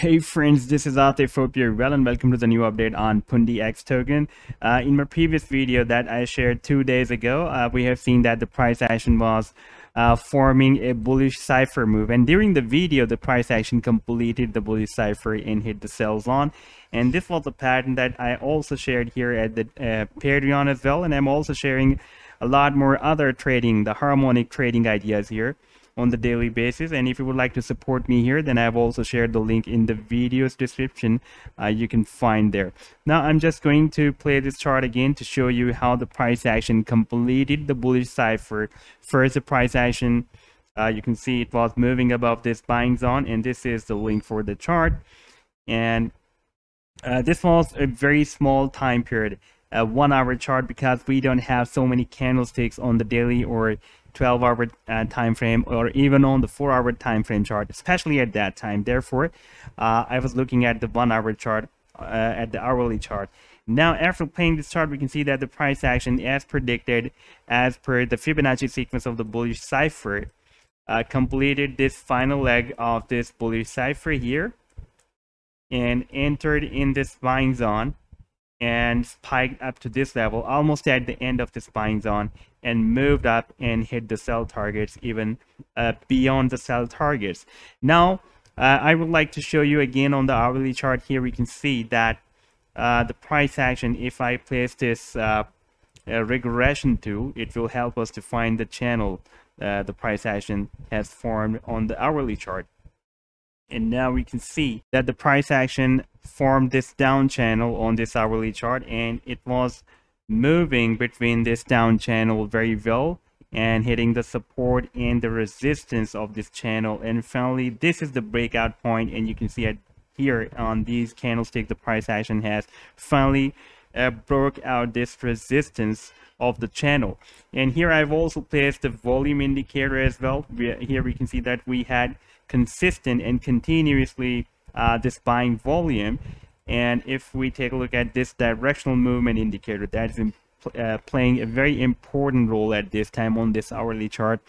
Hey friends, this is Atif. Hope you're well and welcome to the new update on Pundi X token. Uh, in my previous video that I shared two days ago, uh, we have seen that the price action was uh, forming a bullish cipher move. And during the video, the price action completed the bullish cipher and hit the sell zone. And this was a pattern that I also shared here at the uh, Patreon as well. And I'm also sharing a lot more other trading, the harmonic trading ideas here on the daily basis. And if you would like to support me here then I've also shared the link in the video's description uh, you can find there. Now I'm just going to play this chart again to show you how the price action completed the bullish cipher. First the price action uh, you can see it was moving above this buying zone and this is the link for the chart. And uh, this was a very small time period a one hour chart because we don't have so many candlesticks on the daily or 12 hour uh, time frame or even on the 4 hour time frame chart especially at that time. Therefore uh, I was looking at the 1 hour chart uh, at the hourly chart. Now after playing this chart we can see that the price action as predicted as per the Fibonacci sequence of the bullish cipher uh, completed this final leg of this bullish cipher here and entered in this buying zone and spiked up to this level almost at the end of the spine zone and moved up and hit the sell targets even uh, beyond the sell targets. Now uh, I would like to show you again on the hourly chart. Here we can see that uh, the price action if I place this uh, regression tool it will help us to find the channel uh, the price action has formed on the hourly chart and now we can see that the price action formed this down channel on this hourly chart and it was moving between this down channel very well and hitting the support and the resistance of this channel. And finally this is the breakout point and you can see it here on these candlesticks the price action has finally uh, broke out this resistance of the channel. And here I've also placed the volume indicator as well. We, here we can see that we had consistent and continuously uh, buying volume. And if we take a look at this directional movement indicator that is uh, playing a very important role at this time on this hourly chart.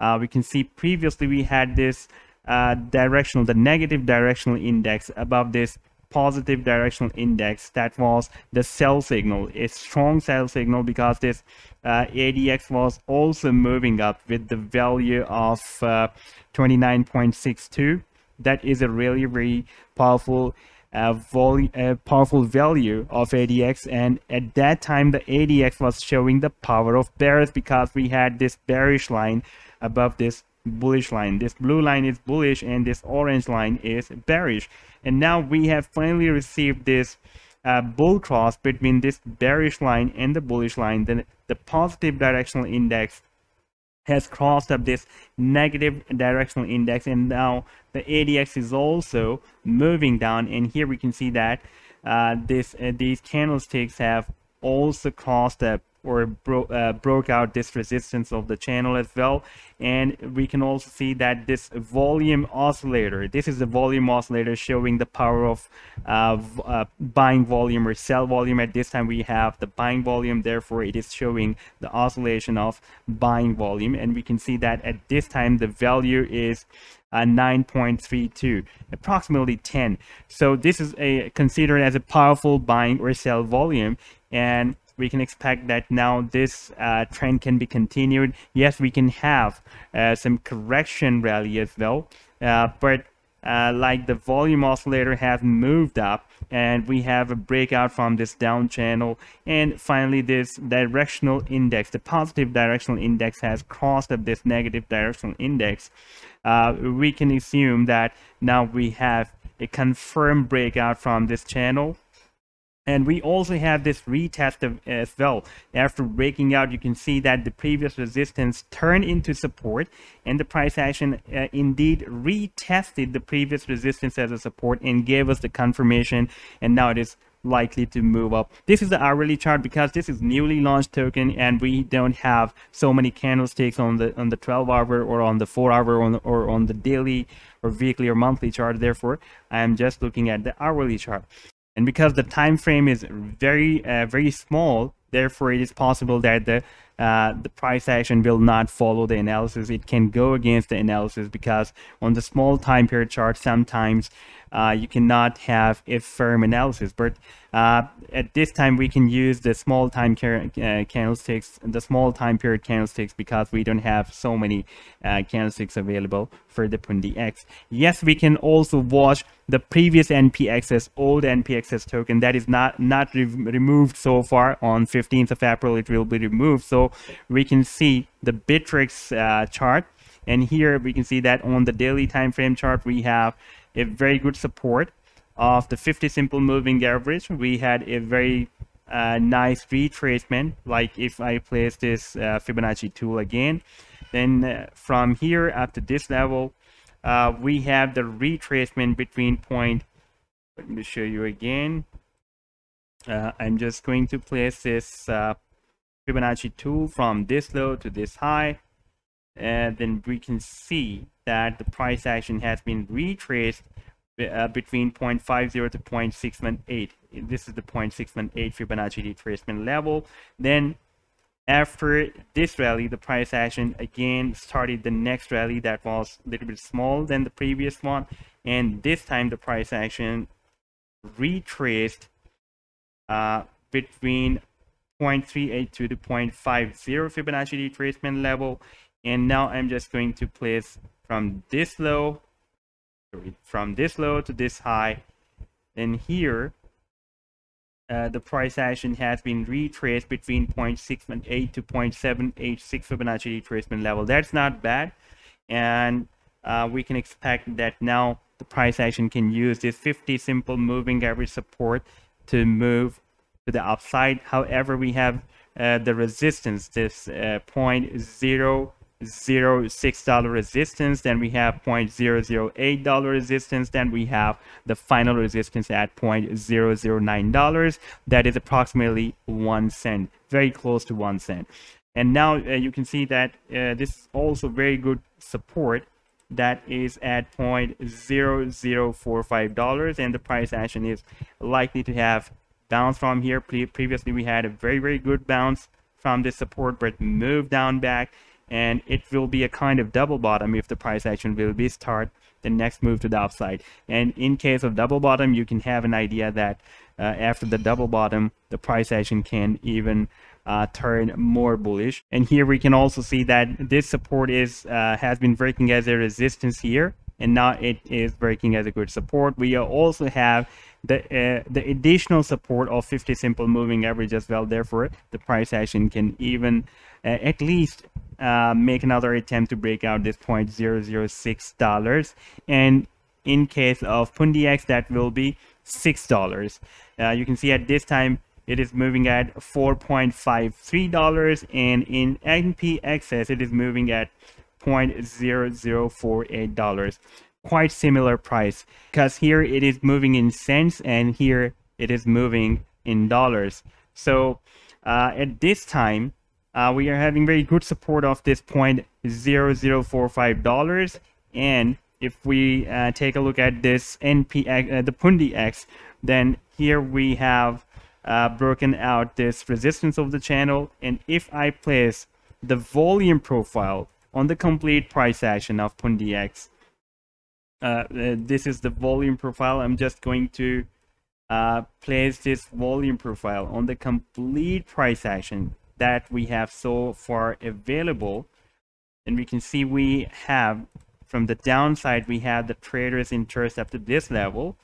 Uh, we can see previously we had this uh, directional the negative directional index above this positive directional index that was the sell signal a strong sell signal because this uh, ADX was also moving up with the value of uh, 29.62 that is a really very powerful uh, uh, powerful value of ADX and at that time the ADX was showing the power of bears because we had this bearish line above this bullish line. This blue line is bullish and this orange line is bearish. And now we have finally received this uh, bull cross between this bearish line and the bullish line. Then the positive directional index has crossed up this negative directional index. And now the ADX is also moving down. And here we can see that uh, this uh, these candlesticks have also crossed up or bro uh, broke out this resistance of the channel as well. And we can also see that this volume oscillator this is the volume oscillator showing the power of uh, uh, buying volume or sell volume. At this time we have the buying volume. Therefore it is showing the oscillation of buying volume. And we can see that at this time the value is uh, 9.32 approximately 10 so this is a considered as a powerful buying or sell volume. And we can expect that now this uh, trend can be continued. Yes, we can have uh, some correction rally as well, uh, but uh, like the volume oscillator has moved up and we have a breakout from this down channel and finally this directional index the positive directional index has crossed up this negative directional index uh, we can assume that now we have a confirmed breakout from this channel and we also have this retest as well. After breaking out, you can see that the previous resistance turned into support and the price action uh, indeed retested the previous resistance as a support and gave us the confirmation and now it is likely to move up. This is the hourly chart because this is newly launched token and we don't have so many candlesticks on the on the 12 hour or on the 4 hour on the, or on the daily or weekly or monthly chart. Therefore, I am just looking at the hourly chart and because the time frame is very uh, very small therefore it is possible that the uh, the price action will not follow the analysis. It can go against the analysis because on the small time period chart sometimes uh, you cannot have a firm analysis. But uh, at this time, we can use the small time uh, candlesticks, the small time period candlesticks, because we don't have so many uh, candlesticks available for the Pundi X. Yes, we can also watch the previous NPXS, old NPXS token that is not not re removed so far. On 15th of April, it will be removed, so we can see the Bittrex uh, chart. And here we can see that on the daily time frame chart, we have a very good support of the 50 simple moving average. We had a very uh, nice retracement, like if I place this uh, Fibonacci tool again, then uh, from here up to this level, uh, we have the retracement between point, let me show you again. Uh, I'm just going to place this uh, Fibonacci tool from this low to this high and then we can see that the price action has been retraced uh, between 0.50 to 0.618 this is the 0.618 Fibonacci retracement level. Then after this rally the price action again started the next rally that was a little bit small than the previous one. And this time the price action retraced uh, between 0.382 to 0.50 Fibonacci retracement level and now I'm just going to place from this low sorry, from this low to this high. Then here uh, the price action has been retraced between 0.618 to 0.786 Fibonacci retracement level. That's not bad. And uh, we can expect that now the price action can use this 50 simple moving average support to move to the upside. However we have uh, the resistance this uh, 0.0 zero six dollar resistance then we have point zero zero eight dollar resistance then we have the final resistance at point zero zero nine dollars. That is approximately one cent very close to one cent. And now uh, you can see that uh, this is also very good support that is at point zero zero four five dollars and the price action is likely to have bounce from here. Pre previously we had a very very good bounce from this support but moved down back and it will be a kind of double bottom if the price action will be start the next move to the upside. And in case of double bottom you can have an idea that uh, after the double bottom the price action can even uh, turn more bullish. And here we can also see that this support is uh, has been breaking as a resistance here and now it is breaking as a good support. We also have the uh, the additional support of 50 simple moving average as well. Therefore the price action can even at least uh, make another attempt to break out this point zero zero six dollars. And in case of Pundi X that will be six dollars. Uh, you can see at this time it is moving at $4.53 and in NPXS it is moving at $0.0048 quite similar price because here it is moving in cents and here it is moving in dollars. So uh, at this time uh, we are having very good support of this point zero zero four five dollars. And if we uh, take a look at this NPX uh, the Pundi X then here we have uh, broken out this resistance of the channel. And if I place the volume profile on the complete price action of Pundi X uh, uh, this is the volume profile. I'm just going to uh, place this volume profile on the complete price action that we have so far available. And we can see we have from the downside, we have the traders interest up to this level.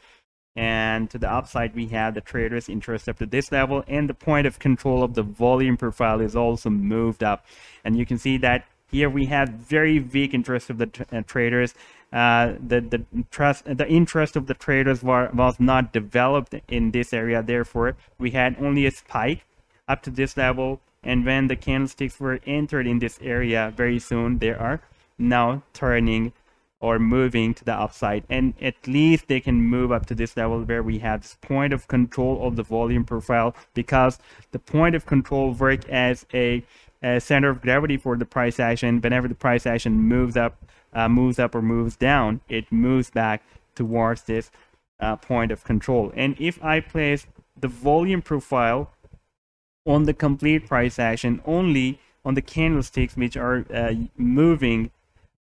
And to the upside, we have the traders interest up to this level. And the point of control of the volume profile is also moved up. And you can see that here we have very weak interest of the uh, traders uh, the the trust the interest of the traders was not developed in this area therefore we had only a spike up to this level and when the candlesticks were entered in this area very soon they are now turning or moving to the upside and at least they can move up to this level where we have this point of control of the volume profile because the point of control work as a, a center of gravity for the price action whenever the price action moves up uh, moves up or moves down, it moves back towards this uh, point of control. And if I place the volume profile on the complete price action only on the candlesticks which are uh, moving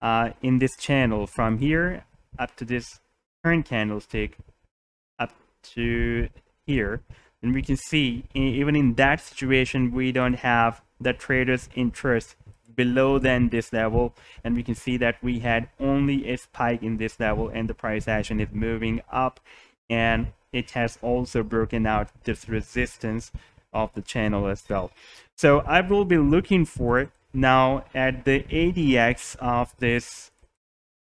uh, in this channel. From here up to this current candlestick up to here. And we can see even in that situation we don't have the trader's interest below than this level. And we can see that we had only a spike in this level and the price action is moving up. And it has also broken out this resistance of the channel as well so i will be looking for now at the adx of this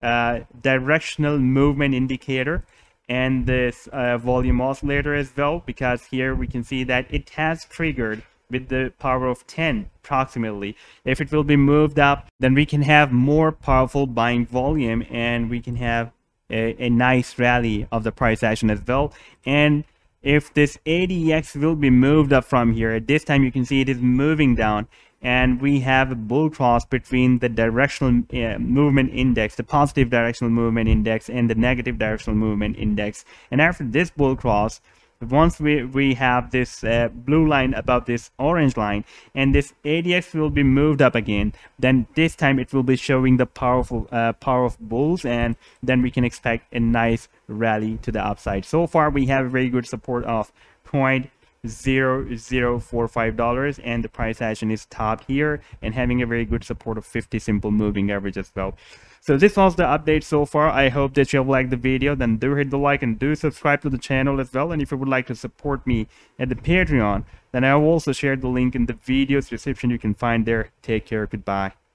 uh, directional movement indicator and this uh, volume oscillator as well because here we can see that it has triggered with the power of 10 approximately. If it will be moved up then we can have more powerful buying volume and we can have a, a nice rally of the price action as well. And if this ADX will be moved up from here at this time you can see it is moving down and we have a bull cross between the directional uh, movement index, the positive directional movement index and the negative directional movement index. And after this bull cross, once we, we have this uh, blue line above this orange line and this ADX will be moved up again, then this time it will be showing the powerful uh, power of bulls and then we can expect a nice rally to the upside. So far we have very good support of point zero zero four five dollars and the price action is top here and having a very good support of 50 simple moving average as well. So this was the update so far. I hope that you have liked the video. Then do hit the like and do subscribe to the channel as well. And if you would like to support me at the patreon then i will also share the link in the video's description. You can find there. Take care. Goodbye